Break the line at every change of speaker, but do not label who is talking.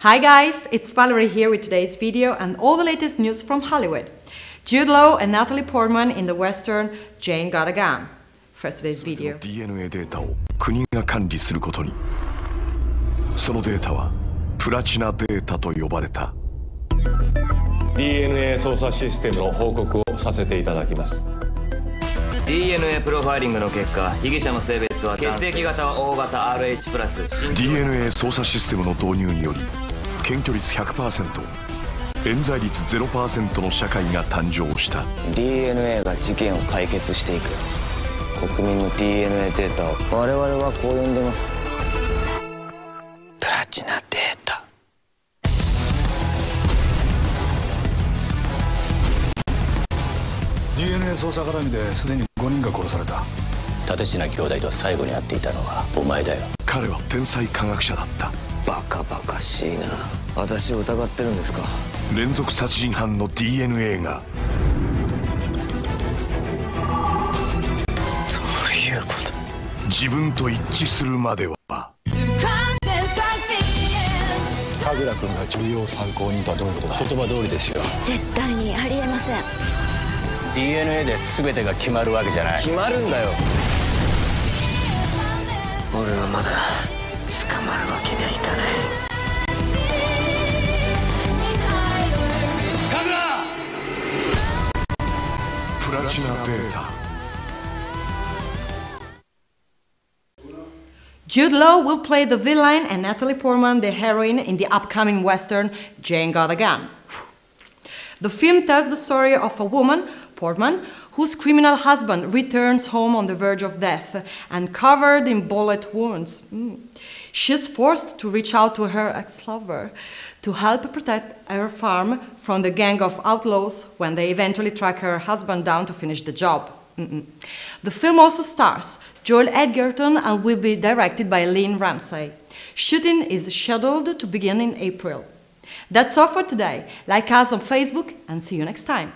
Hi guys, it's Valerie here with today's video and all the latest news from Hollywood. Jude Law and Natalie Portman in the western Jane Got a Gun. First today's video.
そのデータはプラチナデータと呼ばれた
DNA 捜査システムの報告をさせていただきます
DNA プロファイリングの結果被疑者の性別は血液型は O 型 RH プラス
DNA 操作システムの導入により検挙率100%冤罪率0%の社会が誕生した。
DNA が事件を解決していく。国民の DNA データを我々はこう呼んでます。プラチナデータ
DNA 捜査絡みですでに5人が殺された。
立科兄弟と最後に会っていたのはお前だよ。
彼は天才科学者だった。
バカバカしいな。私を疑ってるんですか？
連続殺人犯の DNA が。
どういうこと。
自分と一致するまでは。
神楽君が重要参考人とはどういうことだ？
言葉通りですよ。
絶対にありえません
DNA で全てが決まるわけじゃない決まるんだよ俺はまだ捕まるわけにはいかない
プラチナデータ
Jude Law will play the villain and Natalie Portman the heroine in the upcoming western Jane Got a Gun. The film tells the story of a woman, Portman, whose criminal husband returns home on the verge of death and covered in bullet wounds. Mm. She's forced to reach out to her ex lover to help protect her farm from the gang of outlaws when they eventually track her husband down to finish the job. The film also stars Joel Edgerton and will be directed by Lynne Ramsay. Shooting is scheduled to begin in April. That's all for today. Like us on Facebook and see you next time.